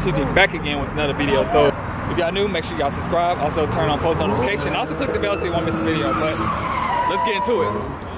TJ back again with another video. So if y'all new, make sure y'all subscribe. Also turn on post notification. Also click the bell so you won't miss a video. But let's get into it.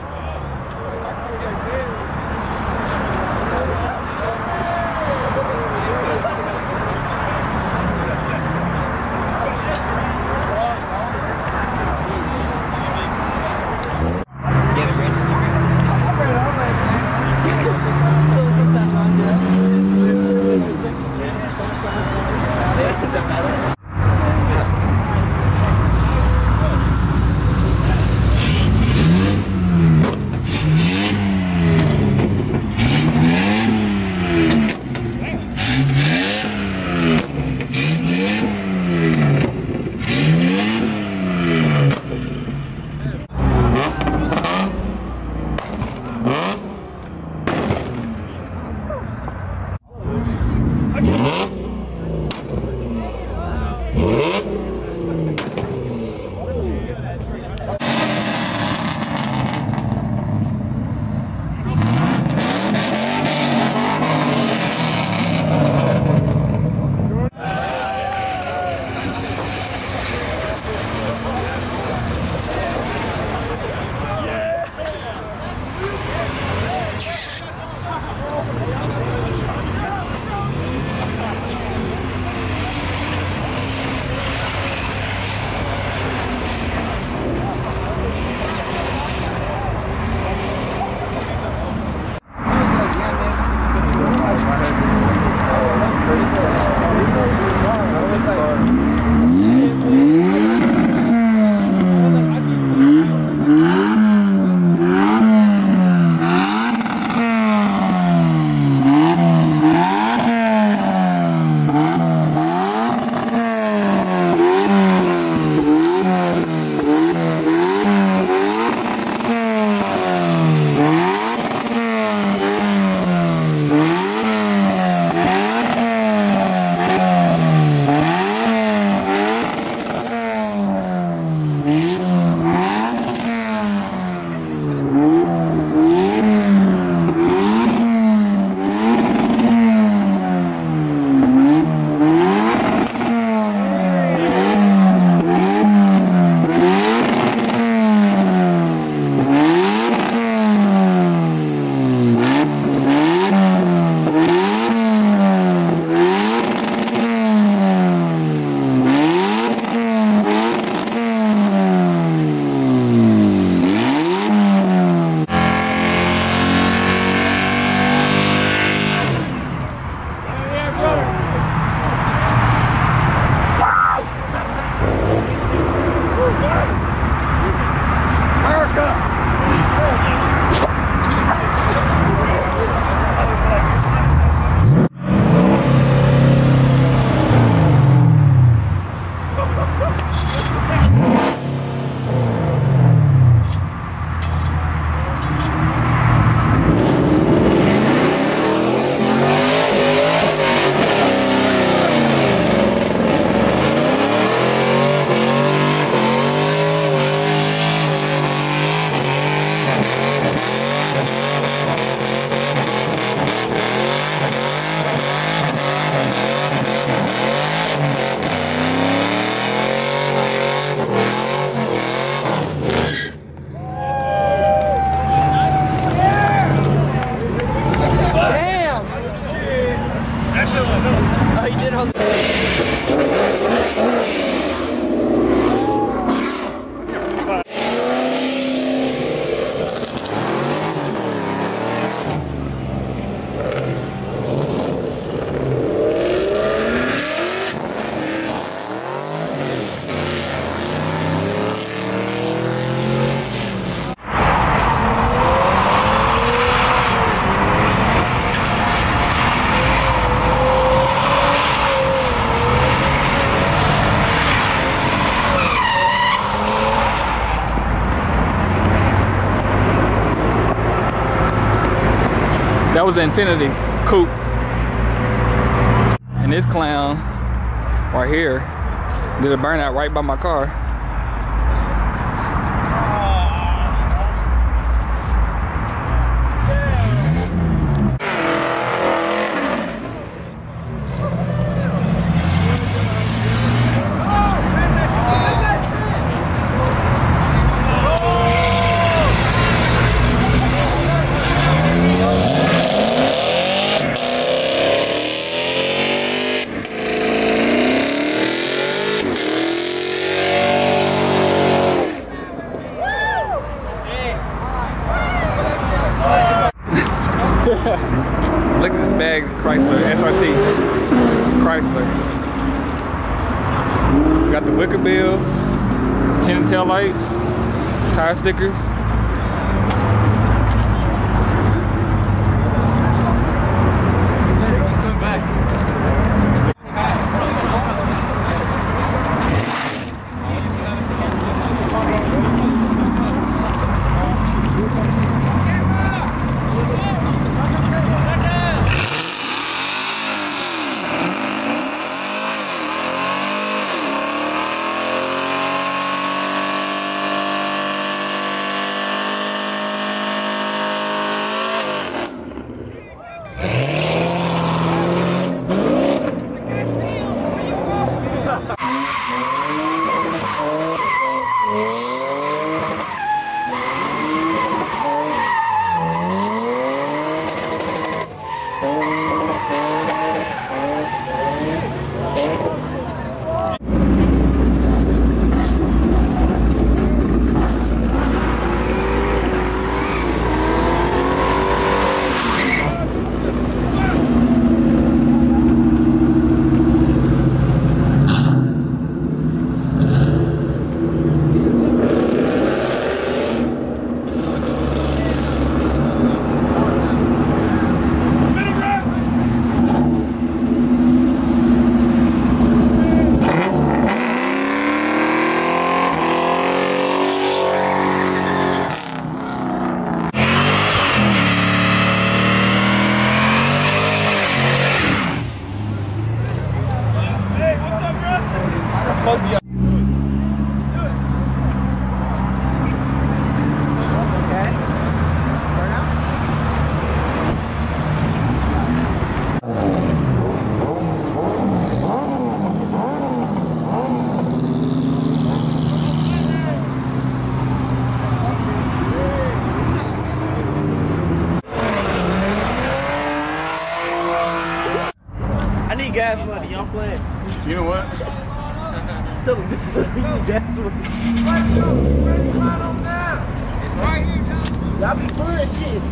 That was the Infiniti coupe. And this clown right here did a burnout right by my car. Look at this bag Chrysler, SRT. Chrysler. Got the wicker bill, tin tail lights, tire stickers. Gas money. Y'all playing? You know what? Tell them you need gas money. Y'all be bullshit.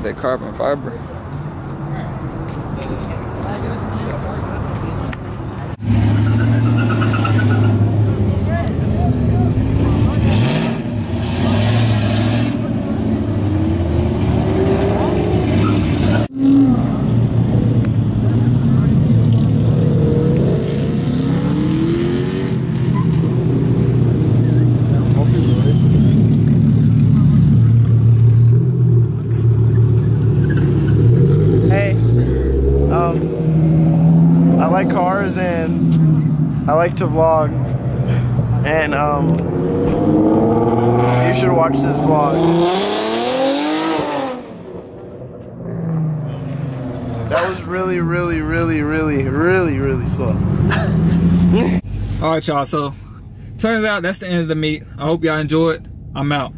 Got that carbon fiber. Hey, um, I like cars and I like to vlog, and um, you should watch this vlog. That was really, really, really, really, really, really slow. All right, y'all. So turns out that's the end of the meet. I hope y'all enjoyed. I'm out.